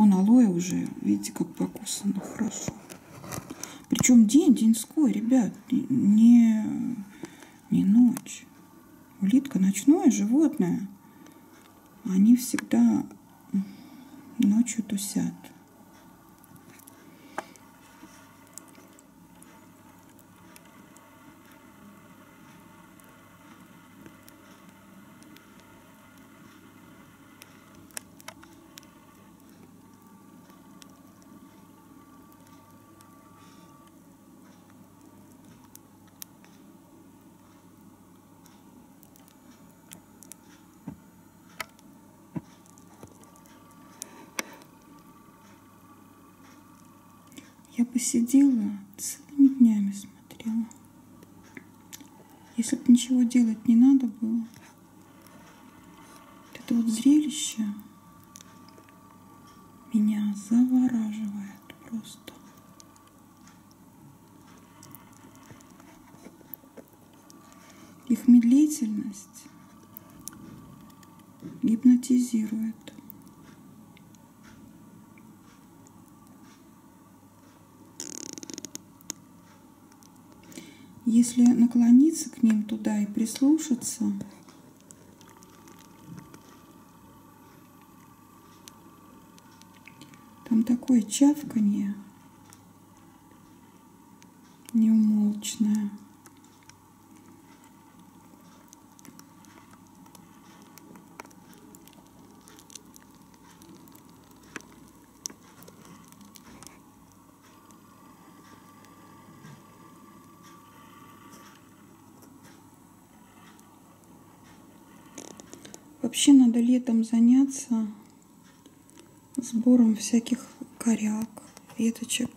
Вон алоэ уже, видите, как покусано хорошо. Причем день деньской, ребят, не, не ночь. Улитка ночное животное. Они всегда ночью тусят. Я посидела, целыми днями смотрела. Если бы ничего делать не надо было, это вот зрелище меня завораживает просто. Их медлительность гипнотизирует. Если наклониться к ним туда и прислушаться, там такое чавканье неумолчное. Вообще надо летом заняться сбором всяких коряк, веточек,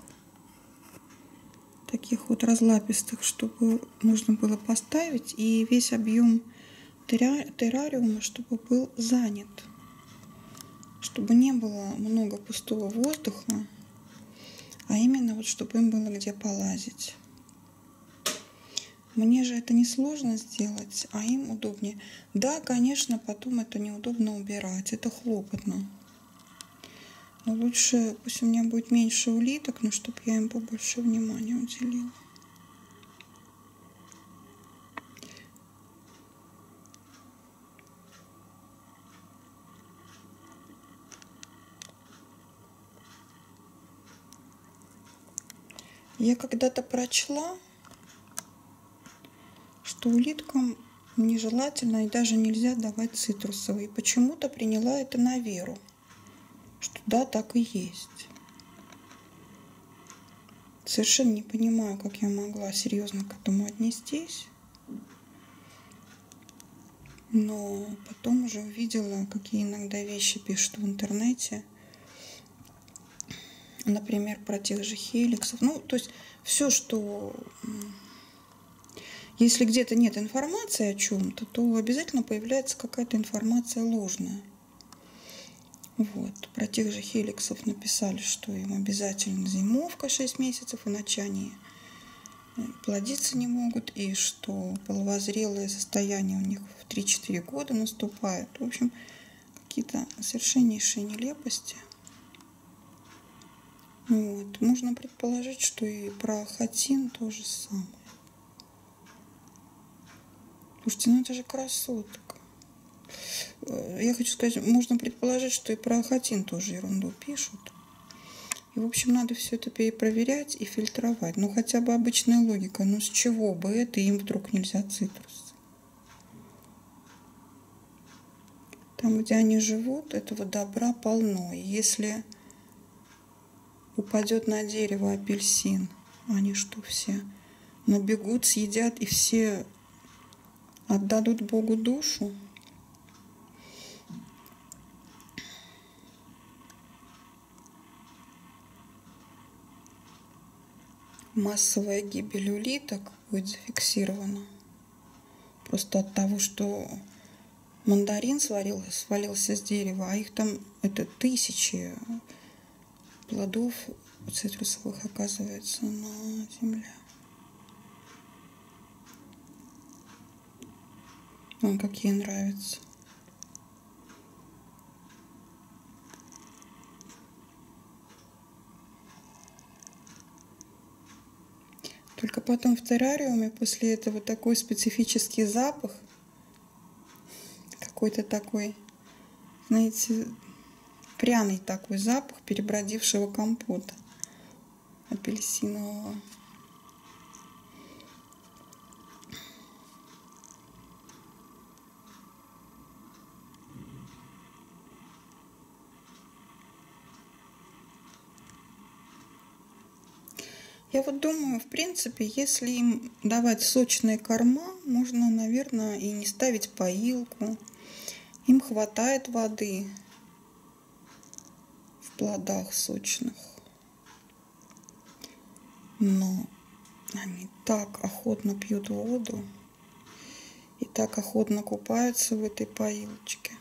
таких вот разлапистых, чтобы можно было поставить и весь объем террариума, чтобы был занят, чтобы не было много пустого воздуха, а именно вот чтобы им было где полазить. Мне же это не сложно сделать, а им удобнее. Да, конечно, потом это неудобно убирать, это хлопотно. Но лучше, пусть у меня будет меньше улиток, но чтобы я им побольше внимания уделила. Я когда-то прочла, что улиткам нежелательно и даже нельзя давать цитрусовые. Почему-то приняла это на веру, что да, так и есть. Совершенно не понимаю, как я могла серьезно к этому отнестись. Но потом уже увидела, какие иногда вещи пишут в интернете. Например, про тех же хеликсов. Ну, то есть все, что если где-то нет информации о чем-то, то обязательно появляется какая-то информация ложная. Вот. Про тех же хеликсов написали, что им обязательно зимовка 6 месяцев, иначе они э, плодиться не могут, и что половозрелое состояние у них в 3-4 года наступает. В общем, какие-то совершеннейшие нелепости. Вот. Можно предположить, что и про хатин то же самое. Слушайте, ну это же красотка. Э, я хочу сказать, можно предположить, что и про Ахатин тоже ерунду пишут. И, в общем, надо все это перепроверять и фильтровать. Ну, хотя бы обычная логика. Ну, с чего бы это им вдруг нельзя цитрус? Там, где они живут, этого добра полно. Если упадет на дерево апельсин, они что, все набегут, съедят, и все отдадут Богу душу, массовая гибель улиток будет зафиксирована. Просто от того, что мандарин свалился, свалился с дерева, а их там это тысячи плодов цитрусовых оказывается на земле. Вам какие нравятся? Только потом в террариуме после этого такой специфический запах, какой-то такой, знаете, пряный такой запах перебродившего компота апельсинового. Я вот думаю, в принципе, если им давать сочные корма, можно, наверное, и не ставить поилку. Им хватает воды в плодах сочных. Но они так охотно пьют воду и так охотно купаются в этой поилочке.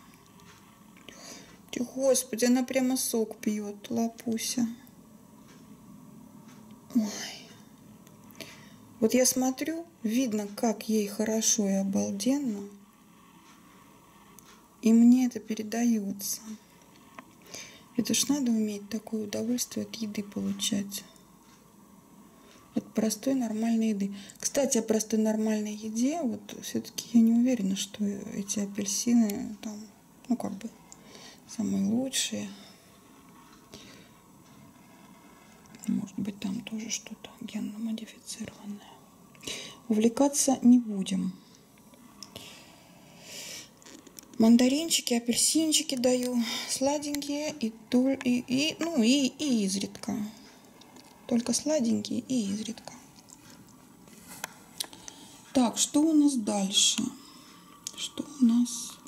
Господи, она прямо сок пьет, лапуся. Ой. Вот я смотрю, видно, как ей хорошо и обалденно. И мне это передается. Это ж надо уметь такое удовольствие от еды получать. От простой нормальной еды. Кстати, о простой нормальной еде, вот все-таки я не уверена, что эти апельсины там, ну как бы, самые лучшие. Может быть, там тоже что-то генно модифицированное. Увлекаться не будем. Мандаринчики, апельсинчики даю, сладенькие и, и, и ну и, и изредка. Только сладенькие и изредка. Так, что у нас дальше? Что у нас